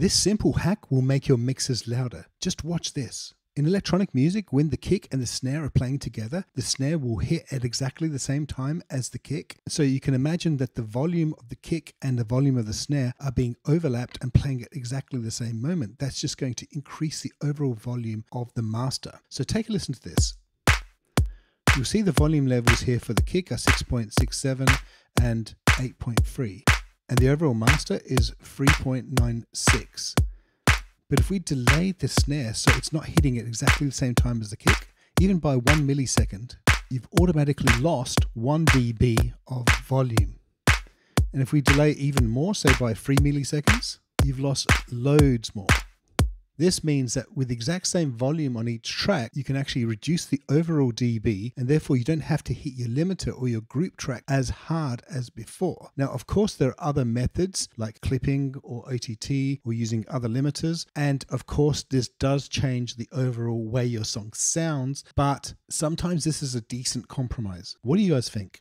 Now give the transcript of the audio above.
This simple hack will make your mixes louder. Just watch this. In electronic music, when the kick and the snare are playing together, the snare will hit at exactly the same time as the kick. So you can imagine that the volume of the kick and the volume of the snare are being overlapped and playing at exactly the same moment. That's just going to increase the overall volume of the master. So take a listen to this. You'll see the volume levels here for the kick are 6.67 and 8.3, and the overall master is 3.96. But if we delay the snare so it's not hitting at exactly the same time as the kick, even by one millisecond, you've automatically lost 1 dB of volume. And if we delay even more, say by 3 milliseconds, you've lost loads more. This means that with the exact same volume on each track, you can actually reduce the overall dB and therefore you don't have to hit your limiter or your group track as hard as before. Now, of course, there are other methods like clipping or OTT or using other limiters. And of course, this does change the overall way your song sounds, but sometimes this is a decent compromise. What do you guys think?